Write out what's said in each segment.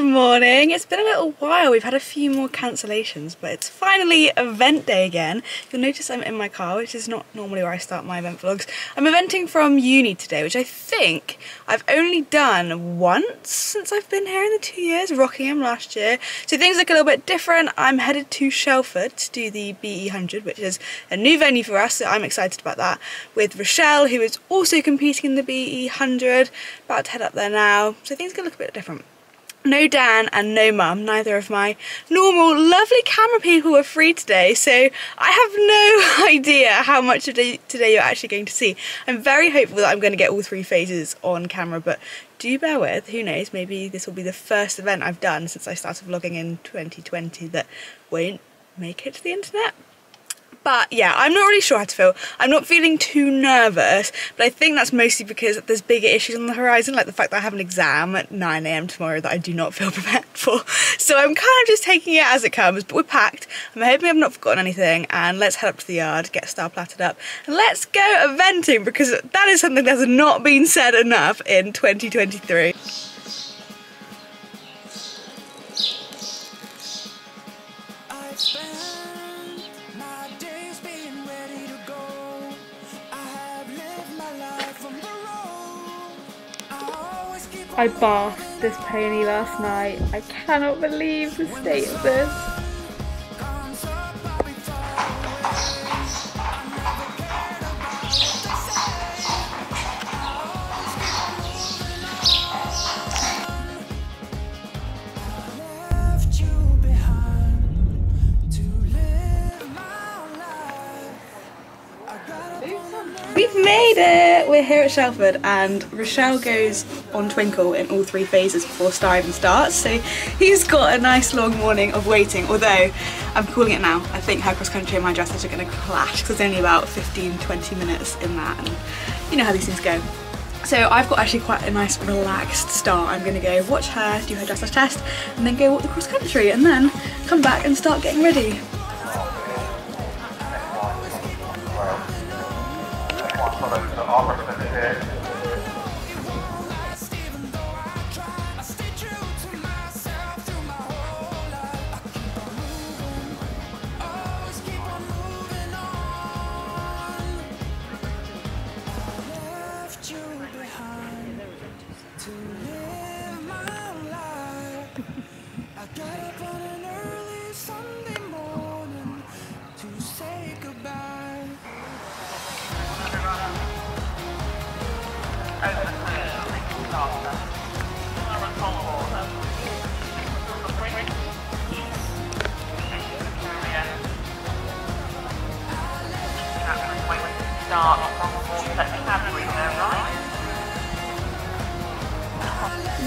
Good morning. It's been a little while. We've had a few more cancellations, but it's finally event day again. You'll notice I'm in my car, which is not normally where I start my event vlogs. I'm eventing from uni today, which I think I've only done once since I've been here in the two years, Rockingham last year. So things look a little bit different. I'm headed to Shelford to do the BE 100, which is a new venue for us, so I'm excited about that. With Rochelle, who is also competing in the BE 100, about to head up there now. So things can look a bit different no Dan and no Mum, neither of my normal lovely camera people are free today so I have no idea how much of today you're actually going to see. I'm very hopeful that I'm going to get all three phases on camera but do bear with, who knows, maybe this will be the first event I've done since I started vlogging in 2020 that won't make it to the internet. But yeah, I'm not really sure how to feel. I'm not feeling too nervous, but I think that's mostly because there's bigger issues on the horizon, like the fact that I have an exam at 9am tomorrow that I do not feel prepared for. So I'm kind of just taking it as it comes, but we're packed. I'm hoping I've not forgotten anything, and let's head up to the yard, get star platted up, and let's go eventing because that is something that has not been said enough in 2023. I bathed this pony last night. I cannot believe the state of this. Shelford and Rochelle goes on Twinkle in all three phases before Star even starts so he's got a nice long morning of waiting although I'm calling it now I think her cross country and my dressage are going to clash because there's only about 15-20 minutes in that and you know how these things go. So I've got actually quite a nice relaxed start. I'm going to go watch her do her dressage test and then go walk the cross country and then come back and start getting ready. 对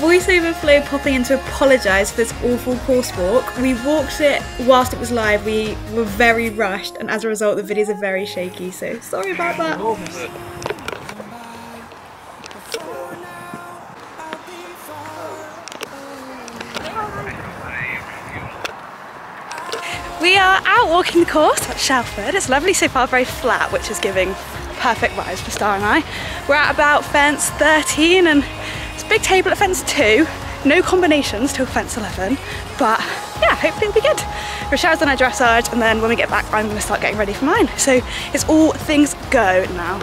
Voiceover Flo popping in to apologise for this awful course walk. We walked it whilst it was live, we were very rushed and as a result the videos are very shaky so sorry about that. We are out walking the course at Shelford. It's lovely so far, very flat, which is giving perfect vibes for Star and I. We're at about fence 13 and it's a big table at fence 2. No combinations till fence 11, but yeah, hopefully it'll be good. Rochelle's done her dressage and then when we get back, I'm gonna start getting ready for mine. So it's all things go now.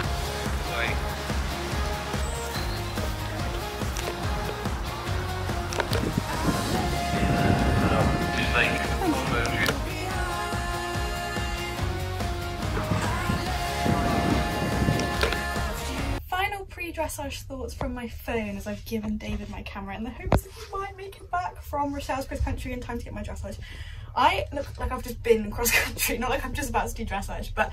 Dressage thoughts from my phone as I've given David my camera in the hopes that he might make it back from Rochelle's cross country in time to get my dressage. I look like I've just been cross country, not like I'm just about to do dressage, but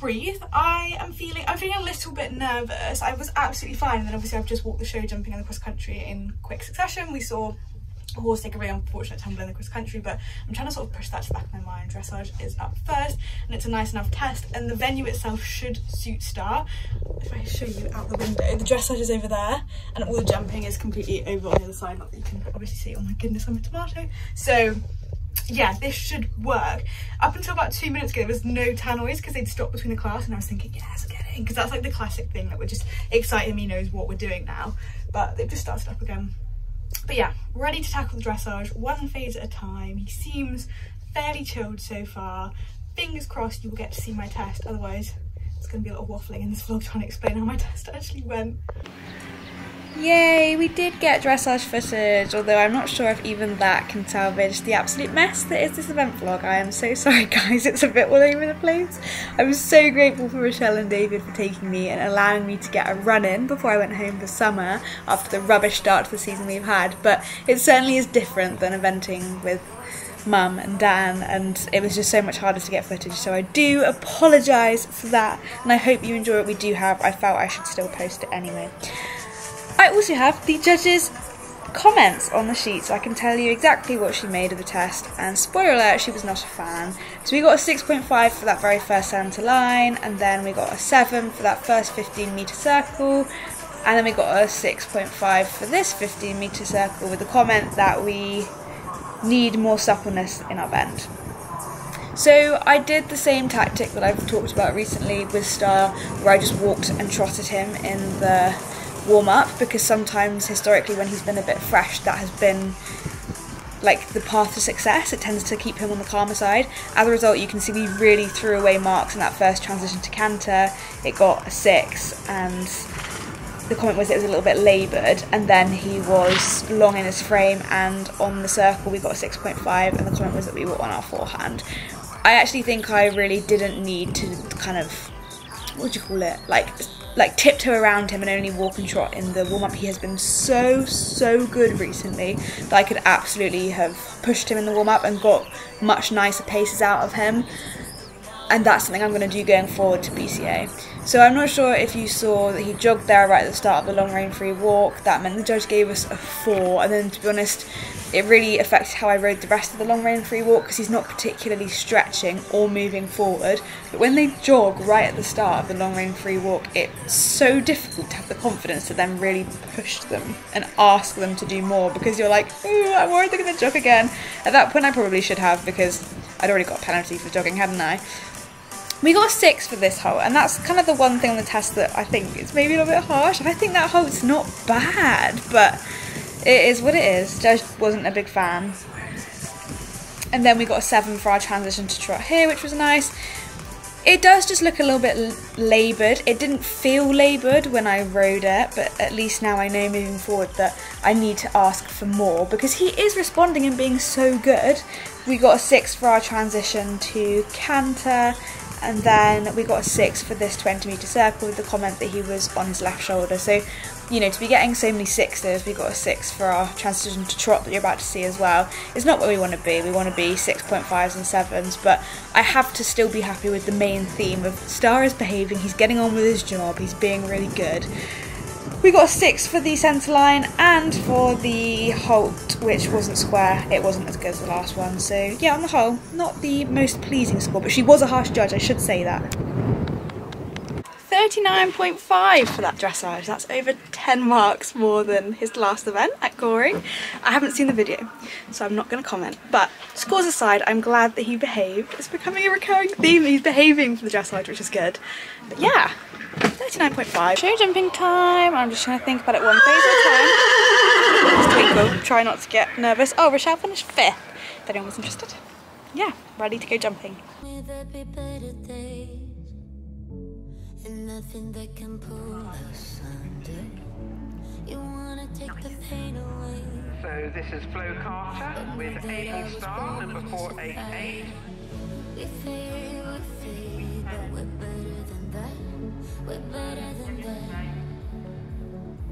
breathe. I am feeling, I'm feeling a little bit nervous. I was absolutely fine. And then obviously I've just walked the show jumping in the cross country in quick succession. We saw horse take a very unfortunate tumble in the cross country but I'm trying to sort of push that to the back of my mind. Dressage is up first and it's a nice enough test and the venue itself should suit Star. If I show you out the window, the dressage is over there and all the jumping is completely over on the other side. Not that you can obviously see, oh my goodness, I'm a tomato. So yeah, this should work. Up until about two minutes ago, there was no tannoys because they'd stopped between the class and I was thinking, yes, get in. Because that's like the classic thing that we're just exciting me knows what we're doing now. But they've just started up again But yeah, ready to tackle the dressage one phase at a time. He seems fairly chilled so far. Fingers crossed you will get to see my test, otherwise it's going to be a lot of waffling in this vlog trying to explain how my test actually went. Yay, we did get dressage footage, although I'm not sure if even that can salvage the absolute mess that is this event vlog. I am so sorry guys, it's a bit all over the place. I'm so grateful for Rochelle and David for taking me and allowing me to get a run in before I went home for summer after the rubbish start to the season we've had, but it certainly is different than eventing with mum and Dan and it was just so much harder to get footage so I do apologise for that and I hope you enjoy what we do have. I felt I should still post it anyway. I also have the judges comments on the sheet so I can tell you exactly what she made of the test and spoiler alert she was not a fan. So we got a 6.5 for that very first centre line and then we got a 7 for that first 15 metre circle and then we got a 6.5 for this 15 metre circle with the comment that we need more suppleness in our bend. So I did the same tactic that I've talked about recently with Star where I just walked and trotted him in the warm up because sometimes historically when he's been a bit fresh that has been like the path to success. It tends to keep him on the calmer side. As a result you can see we really threw away marks in that first transition to canter it got a six and the comment was it was a little bit laboured. And then he was long in his frame and on the circle we got a 6.5 and the comment was that we were on our forehand. I actually think I really didn't need to kind of what do you call it? Like like tiptoe around him and only walk and trot in the warm up. He has been so, so good recently that I could absolutely have pushed him in the warm up and got much nicer paces out of him. And that's something I'm going to do going forward to BCA. So I'm not sure if you saw that he jogged there right at the start of the long range free walk. That meant the judge gave us a four. And then to be honest, it really affected how I rode the rest of the long range free walk because he's not particularly stretching or moving forward. But when they jog right at the start of the long range free walk, it's so difficult to have the confidence to then really push them and ask them to do more because you're like, ooh, I'm worried they're going to jog again. At that point, I probably should have because I'd already got a penalty for jogging, hadn't I? We got a six for this hole, and that's kind of the one thing on the test that I think is maybe a little bit harsh. I think that hole's not bad, but it is what it is. Judge wasn't a big fan. And then we got a 7 for our transition to trot here, which was nice. It does just look a little bit laboured. It didn't feel laboured when I rode it, but at least now I know moving forward that I need to ask for more because he is responding and being so good. We got a 6 for our transition to canter, and then we got a 6 for this 20 metre circle with the comment that he was on his left shoulder. So you know, to be getting so many sixes, we got a six for our transition to trot that you're about to see as well. It's not where we want to be. We want to be 6.5s and 7s, but I have to still be happy with the main theme of Star is behaving, he's getting on with his job, he's being really good. We got a 6 for the centre line and for the halt, which wasn't square. It wasn't as good as the last one. So, yeah, on the whole, not the most pleasing score, but she was a harsh judge, I should say that. 39.5 for that dressage. That's over 10 marks more than his last event at Goring. I haven't seen the video, so I'm not going to comment. But scores aside, I'm glad that he behaved. It's becoming a recurring theme. He's behaving for the dressage, which is good. But yeah, 39.5. Show jumping time. I'm just trying to think about it one phase at a time. Just twinkle. Try not to get nervous. Oh, Rochelle finished fifth. If anyone was interested. Yeah, ready to go jumping and nothing that can pull us under. You wanna take the pain away. So this is Flo Carter with Able Star, number 488. We fail, we fail, but we're better than that. We're better than that.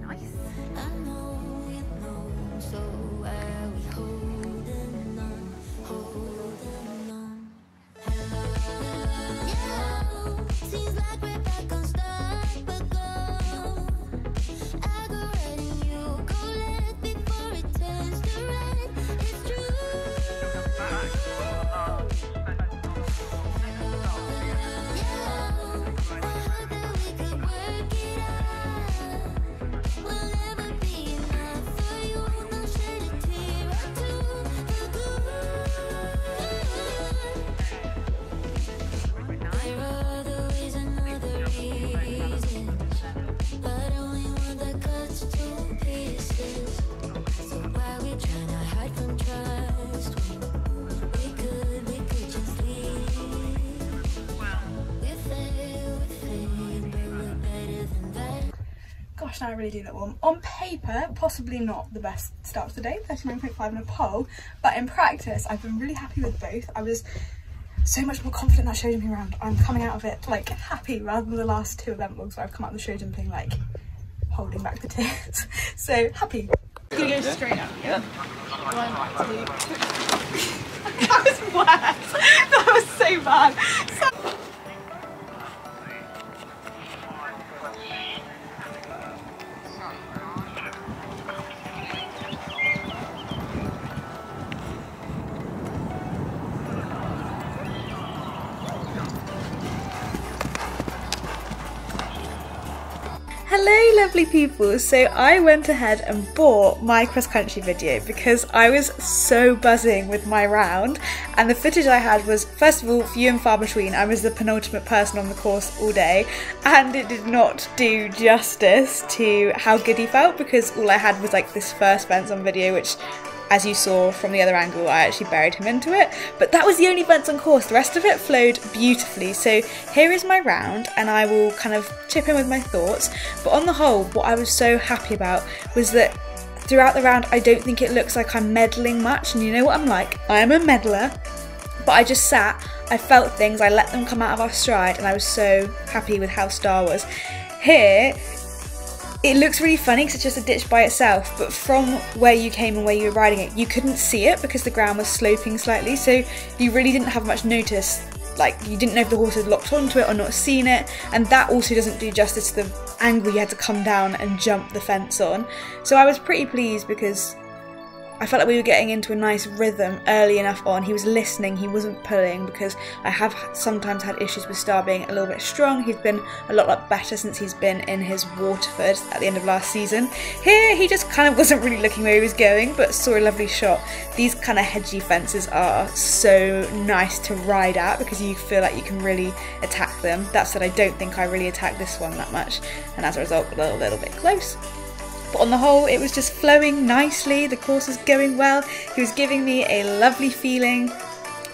Nice. I know you know, so why gosh, now I really do look warm. On paper, possibly not the best start to the day, 39.5 in a poll, but in practice, I've been really happy with both. I was so much more confident that show jumping round. I'm coming out of it like happy rather than the last two event vlogs where I've come out of the show jumping like holding back the tears. so happy. Gonna go straight up, yeah? One, two, that was worse. That was so bad. So Hello lovely people, so I went ahead and bought my cross country video because I was so buzzing with my round and the footage I had was first of all few and far between, I was the penultimate person on the course all day and it did not do justice to how good he felt because all I had was like this first fence on video which as you saw from the other angle, I actually buried him into it. But that was the only fence on course. The rest of it flowed beautifully. So here is my round, and I will kind of chip in with my thoughts. But on the whole, what I was so happy about was that throughout the round, I don't think it looks like I'm meddling much. And you know what I'm like? I am a meddler. But I just sat, I felt things, I let them come out of our stride, and I was so happy with how Star was. Here, it looks really funny because it's just a ditch by itself, but from where you came and where you were riding it, you couldn't see it because the ground was sloping slightly, so you really didn't have much notice. Like, you didn't know if the horse had locked onto it or not seen it, and that also doesn't do justice to the angle you had to come down and jump the fence on. So I was pretty pleased because I felt like we were getting into a nice rhythm early enough on. He was listening, he wasn't pulling because I have sometimes had issues with Star being a little bit strong. He's been a lot, lot better since he's been in his Waterford at the end of last season. Here, he just kind of wasn't really looking where he was going, but saw a lovely shot. These kind of hedgy fences are so nice to ride at because you feel like you can really attack them. That said, I don't think I really attacked this one that much, and as a result, a little, little bit close. But on the whole, it was just flowing nicely, the course was going well, he was giving me a lovely feeling.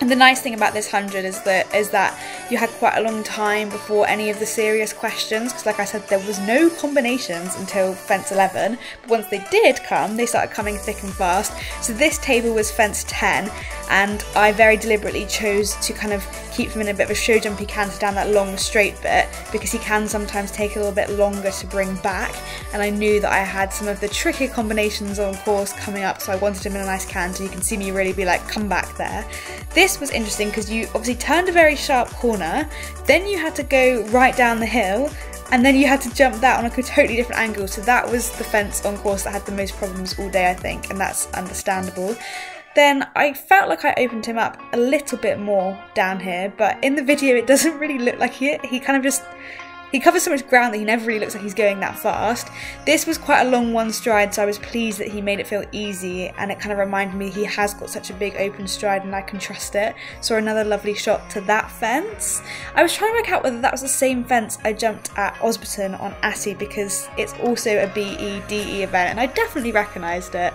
And the nice thing about this 100 is that is that you had quite a long time before any of the serious questions because like I said there was no combinations until fence 11 but once they did come they started coming thick and fast. So this table was fence 10 and I very deliberately chose to kind of keep him in a bit of a show jump, jumpy canter down that long straight bit because he can sometimes take a little bit longer to bring back. And I knew that I had some of the tricky combinations on course coming up so I wanted him in a nice canter you can see me really be like come back there. This was interesting because you obviously turned a very sharp corner then you had to go right down the hill and then you had to jump that on a totally different angle. So that was the fence on course that had the most problems all day I think and that's understandable then I felt like I opened him up a little bit more down here, but in the video it doesn't really look like it. He kind of just, he covers so much ground that he never really looks like he's going that fast. This was quite a long one stride, so I was pleased that he made it feel easy, and it kind of reminded me he has got such a big open stride and I can trust it. Saw another lovely shot to that fence. I was trying to work out whether that was the same fence I jumped at Osberton on Atty because it's also a BEDE event, and I definitely recognised it.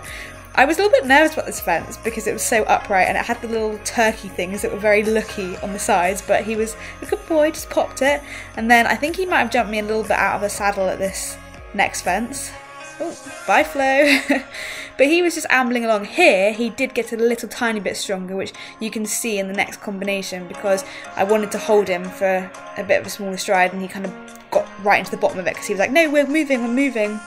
I was a little bit nervous about this fence because it was so upright and it had the little turkey things that were very looky on the sides, but he was a good boy, just popped it. And then I think he might have jumped me a little bit out of the saddle at this next fence. Oh, bye Flo. but he was just ambling along. Here, he did get a little tiny bit stronger, which you can see in the next combination because I wanted to hold him for a bit of a smaller stride and he kind of got right into the bottom of it because he was like, no, we're moving, we're moving.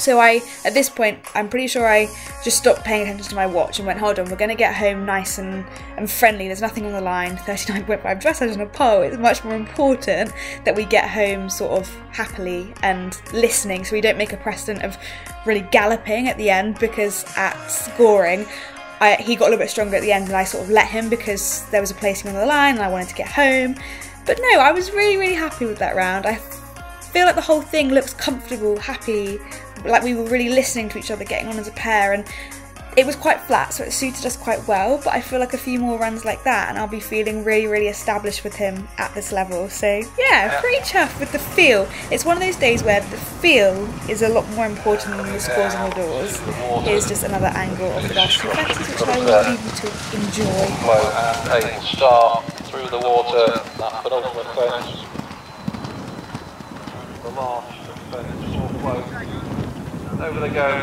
So I, at this point, I'm pretty sure I just stopped paying attention to my watch and went, hold on, we're going to get home nice and, and friendly. There's nothing on the line. 39.5 dressage on a pole. It's much more important that we get home sort of happily and listening so we don't make a precedent of really galloping at the end because at Goring, I, he got a little bit stronger at the end and I sort of let him because there was a placing on the line and I wanted to get home. But no, I was really, really happy with that round. I feel like the whole thing looks comfortable, happy, like we were really listening to each other, getting on as a pair, and it was quite flat, so it suited us quite well. But I feel like a few more runs like that, and I'll be feeling really, really established with him at this level. So yeah, pretty chuffed with the feel. It's one of those days where the feel is a lot more important than the scores on the doors. Here's just another angle of the two fences, which I will leave you to enjoy. and able star through the water, that penultimate. Fence, go.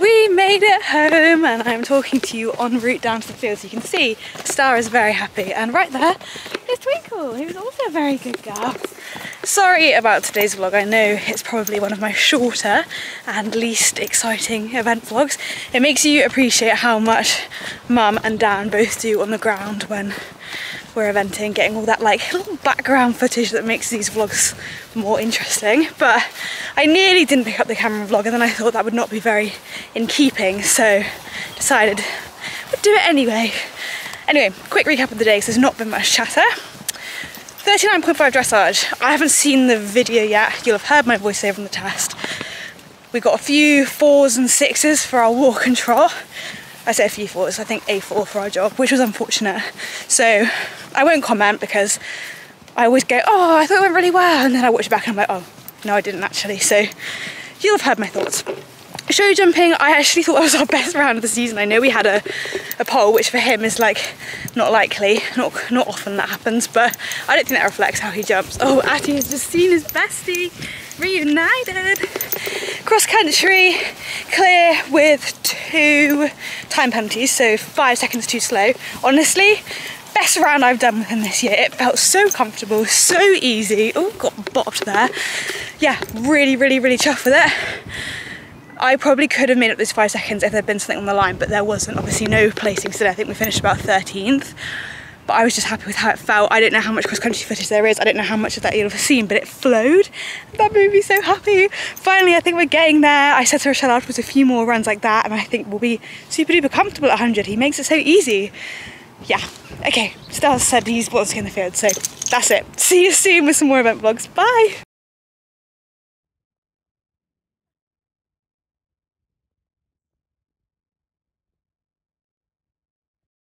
We made it home and I'm talking to you en route down to the field so you can see Star is very happy and right there is Twinkle who's also a very good girl. Sorry about today's vlog, I know it's probably one of my shorter and least exciting event vlogs. It makes you appreciate how much mum and Dan both do on the ground when we're eventing, getting all that like little background footage that makes these vlogs more interesting. But I nearly didn't pick up the camera vlog and then I thought that would not be very in keeping, so decided we'd do it anyway. Anyway, quick recap of the day, so there's not been much chatter. 39.5 dressage. I haven't seen the video yet. You'll have heard my voiceover on the test. We got a few fours and sixes for our walk and trot. I say a few fours, I think a four for our job, which was unfortunate. So I won't comment because I always go, oh, I thought it went really well. And then I watch it back and I'm like, oh, no, I didn't actually. So you'll have heard my thoughts. Show jumping, I actually thought that was our best round of the season. I know we had a, a pole, which for him is like not likely, not not often that happens, but I don't think that reflects how he jumps. Oh, Atty has just seen his bestie reunited. Cross country, clear with two time penalties, so five seconds too slow. Honestly, best round I've done with him this year. It felt so comfortable, so easy. Oh, got bopped there. Yeah, really, really, really chuffed with it. I probably could have made up those five seconds if there'd been something on the line, but there wasn't. Obviously, no placings today. I think we finished about 13th. But I was just happy with how it felt. I don't know how much cross country footage there is. I don't know how much of that you'll have seen, but it flowed. That made me so happy. Finally, I think we're getting there. I said to Rochelle afterwards a few more runs like that, and I think we'll be super duper comfortable at 100. He makes it so easy. Yeah. Okay, Stas said he's wants to get in the field, so that's it. See you soon with some more event vlogs. Bye.